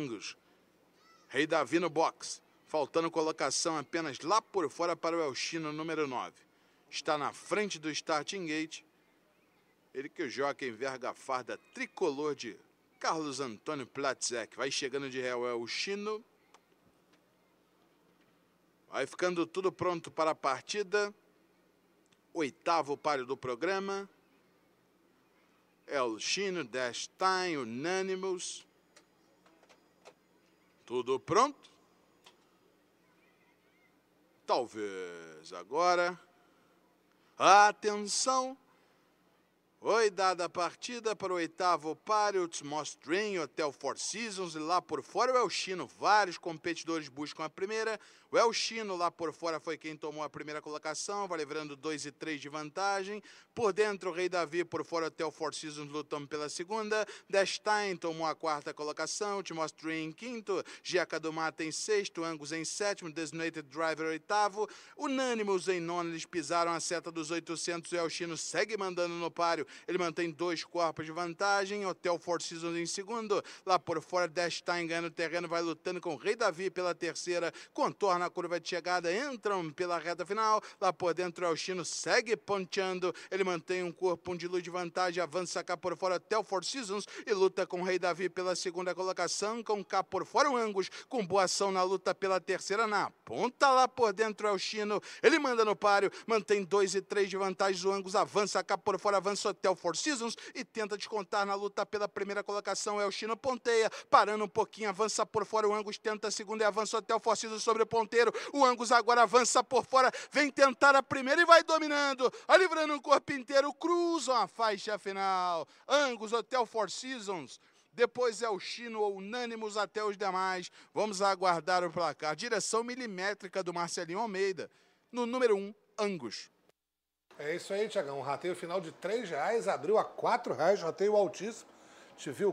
Angus. Rei Davi no box. Faltando colocação apenas lá por fora para o Elchino, número 9. Está na frente do starting gate. Ele que joga enverga a farda tricolor de Carlos Antônio Platzek. Vai chegando de réu é o Chino. Vai ficando tudo pronto para a partida. Oitavo páreo do programa. El Chino, Dash Time, Unanimous. Tudo pronto? Talvez agora. Atenção! Foi dada a partida para o oitavo páreo, Dream, Hotel Four Seasons, e lá por fora o El Chino. Vários competidores buscam a primeira. O El Chino lá por fora foi quem tomou a primeira colocação, vai livrando 2 e 3 de vantagem. Por dentro, o Rei Davi, por fora, Hotel Four Seasons lutando pela segunda. Destein tomou a quarta colocação, Dream em quinto, Jeca do Mata em sexto, Angus em sétimo, Designated Driver oitavo. Unânimos em nono, eles pisaram a seta dos 800 e o El Chino segue mandando no páreo. Ele mantém dois corpos de vantagem. Hotel Four Seasons em segundo. Lá por fora, Destein ganhando o terreno, vai lutando com o Rei Davi pela terceira. Contorna a curva de chegada, entram pela reta final. Lá por dentro, o Chino segue ponteando. Ele mantém um corpo de luz de vantagem, avança cá por fora Hotel Four Seasons e luta com o Rei Davi pela segunda colocação. Com cá por fora o Angus, com boa ação na luta pela terceira na ponta. Lá por dentro o Chino. Ele manda no páreo, mantém dois e três de vantagem. O Angus avança cá por fora, avança Hotel Four Seasons e tenta descontar na luta pela primeira colocação. É o Chino ponteia, parando um pouquinho, avança por fora. O Angus tenta a segunda e avança Hotel Four Seasons sobre o ponteiro. O Angus agora avança por fora, vem tentar a primeira e vai dominando. A livrando o corpo inteiro, cruzam a faixa final. Angus, Hotel Four Seasons. Depois é o Chino unânimos até os demais. Vamos aguardar o placar. Direção milimétrica do Marcelinho Almeida. No número 1, um, Angus. É isso aí, Tiagão. Um rateio final de R$ reais abriu a R$ reais, rateio altíssimo. Te viu